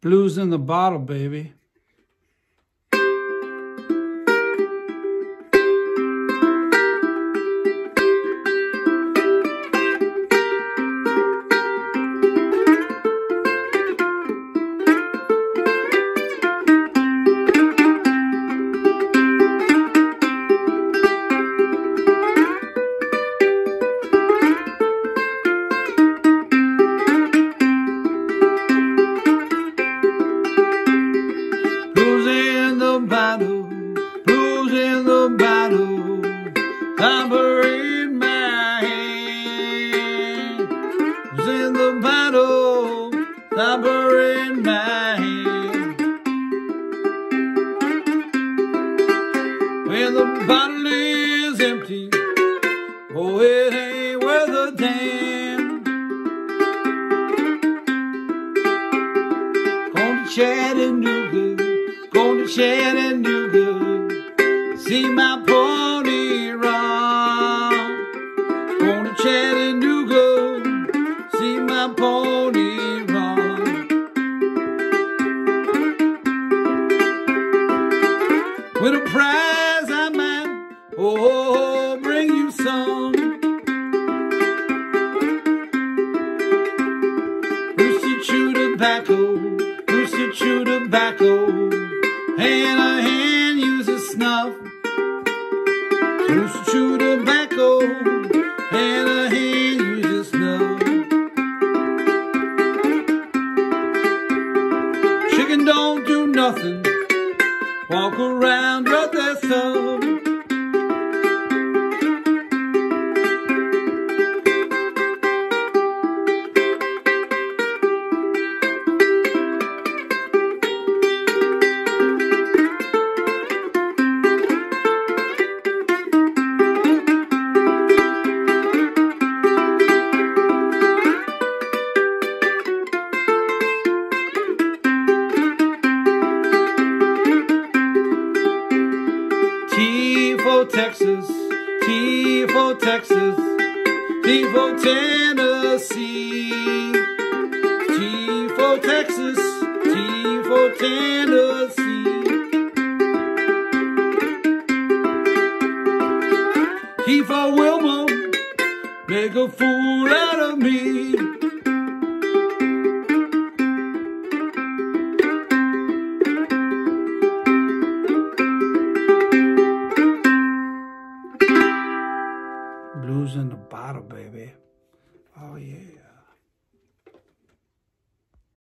Blues in the bottle, baby. The blues in the tambourine in my hand. In the tambourine in my hand. When the bottle is empty, oh, it ain't worth a damn. Chattanooga, Chattanooga, see my pony run. Going to Chattanooga, see my pony run. With a prize I might, oh, bring you some. Lucy chew tobacco, Lucy chew tobacco, don't do nothing, walk around but there's some. T for Texas, T for Texas, T for Tennessee. T for Texas, T for Tennessee. T for Wilma, make a fool bottle, baby. Oh, yeah.